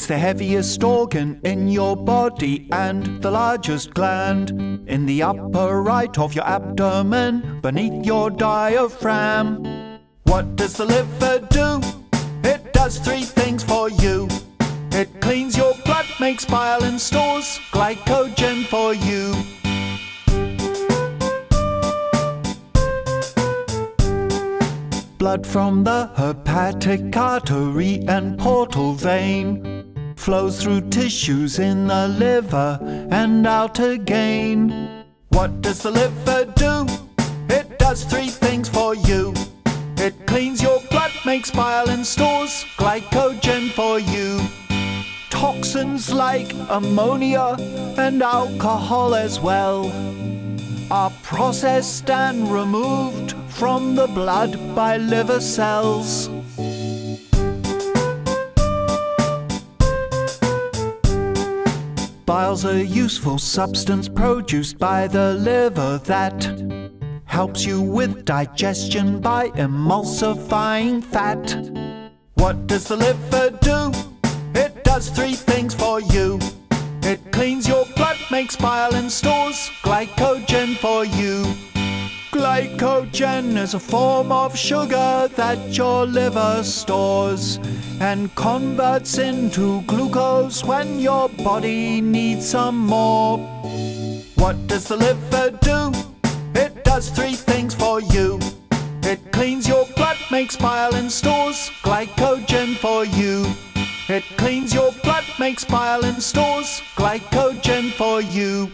It's the heaviest organ in your body and the largest gland in the upper right of your abdomen beneath your diaphragm. What does the liver do? It does three things for you. It cleans your blood, makes bile and stores glycogen for you. Blood from the hepatic artery and portal vein flows through tissues in the liver and out again. What does the liver do? It does three things for you. It cleans your blood, makes bile and stores glycogen for you. Toxins like ammonia and alcohol as well are processed and removed from the blood by liver cells. Bile's a useful substance produced by the liver that helps you with digestion by emulsifying fat. What does the liver do? It does three things for you. It cleans your blood, makes bile and stores glycogen for you glycogen is a form of sugar that your liver stores and converts into glucose when your body needs some more. What does the liver do? It does three things for you. It cleans your blood, makes bile and stores glycogen for you. It cleans your blood, makes bile and stores glycogen for you.